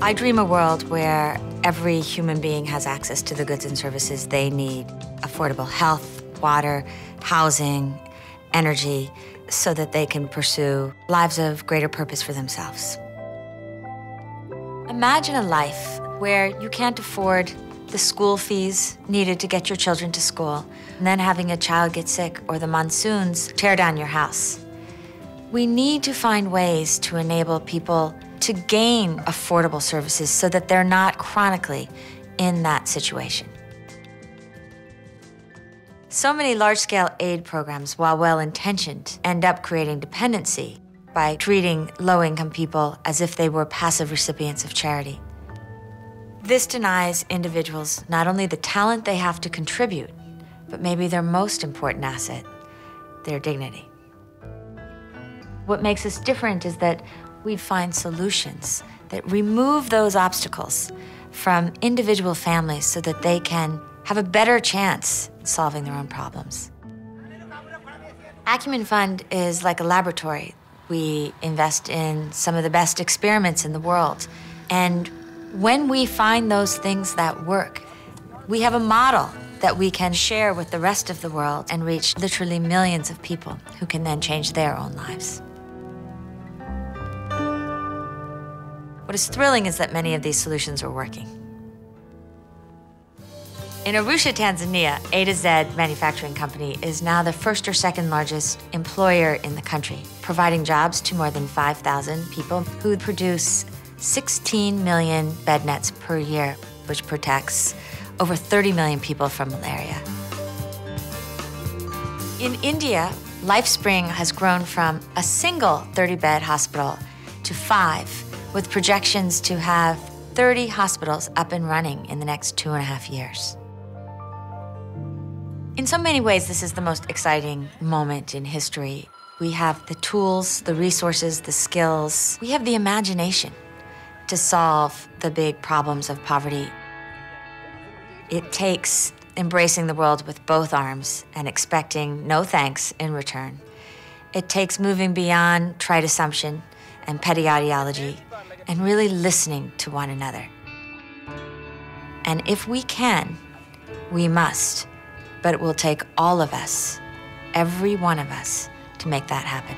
I dream a world where every human being has access to the goods and services they need affordable health, water, housing, energy, so that they can pursue lives of greater purpose for themselves. Imagine a life where you can't afford the school fees needed to get your children to school, and then having a child get sick or the monsoons tear down your house. We need to find ways to enable people to gain affordable services so that they're not chronically in that situation. So many large scale aid programs, while well intentioned, end up creating dependency by treating low income people as if they were passive recipients of charity. This denies individuals not only the talent they have to contribute, but maybe their most important asset, their dignity. What makes us different is that we find solutions that remove those obstacles from individual families so that they can have a better chance solving their own problems. Acumen Fund is like a laboratory. We invest in some of the best experiments in the world. And when we find those things that work, we have a model that we can share with the rest of the world and reach literally millions of people who can then change their own lives. What is thrilling is that many of these solutions are working. In Arusha, Tanzania, A to Z Manufacturing Company is now the first or second largest employer in the country, providing jobs to more than 5,000 people who produce 16 million bed nets per year, which protects over 30 million people from malaria. In India, LifeSpring has grown from a single 30 bed hospital to five, with projections to have 30 hospitals up and running in the next two and a half years. In so many ways, this is the most exciting moment in history. We have the tools, the resources, the skills. We have the imagination to solve the big problems of poverty. It takes embracing the world with both arms and expecting no thanks in return. It takes moving beyond trite assumption and petty ideology and really listening to one another. And if we can, we must but it will take all of us, every one of us, to make that happen.